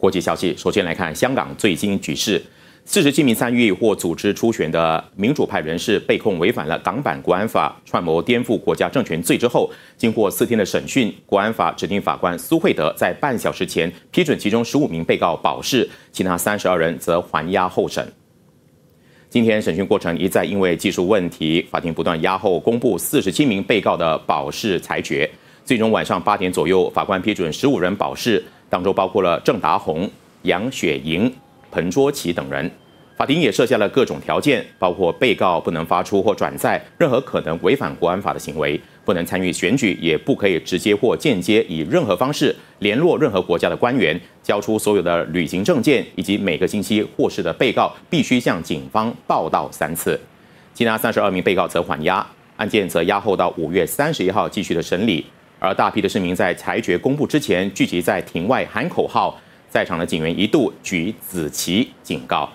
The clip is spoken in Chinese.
国际消息，首先来看香港最新局势。四十七名参与或组织初选的民主派人士被控违反了港版国安法，串谋颠覆国家政权罪之后，经过四天的审讯，国安法指定法官苏惠德在半小时前批准其中十五名被告保释，其他三十二人则还押候审。今天审讯过程一再因为技术问题，法庭不断押后公布四十七名被告的保释裁决。最终晚上八点左右，法官批准十五人保释，当中包括了郑达宏、杨雪莹、彭卓棋等人。法庭也设下了各种条件，包括被告不能发出或转载任何可能违反国安法的行为，不能参与选举，也不可以直接或间接以任何方式联络任何国家的官员，交出所有的旅行证件，以及每个星期获释的被告必须向警方报到三次。其他三十二名被告则缓押，案件则押后到五月三十一号继续的审理。而大批的市民在裁决公布之前聚集在庭外喊口号，在场的警员一度举紫旗警告。